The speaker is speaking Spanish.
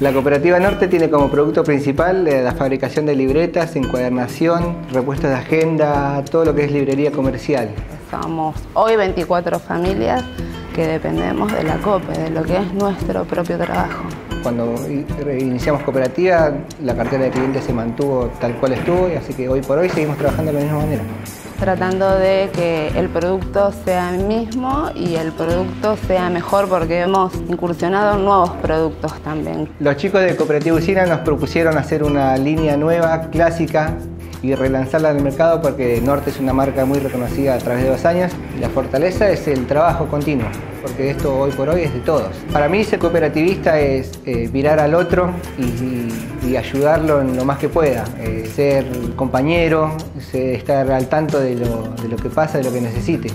La Cooperativa Norte tiene como producto principal eh, la fabricación de libretas, encuadernación, repuestos de agenda, todo lo que es librería comercial. Somos hoy 24 familias que dependemos de la COPE, de lo que es nuestro propio trabajo. Cuando iniciamos cooperativa, la cartera de clientes se mantuvo tal cual estuvo, y así que hoy por hoy seguimos trabajando de la misma manera tratando de que el producto sea el mismo y el producto sea mejor porque hemos incursionado en nuevos productos también. Los chicos de Cooperativa Usina nos propusieron hacer una línea nueva, clásica, y relanzarla al mercado porque Norte es una marca muy reconocida a través de los años la fortaleza es el trabajo continuo, porque esto hoy por hoy es de todos. Para mí ser cooperativista es eh, mirar al otro y, ayudarlo en lo más que pueda, eh, ser compañero, estar al tanto de lo, de lo que pasa, de lo que necesite.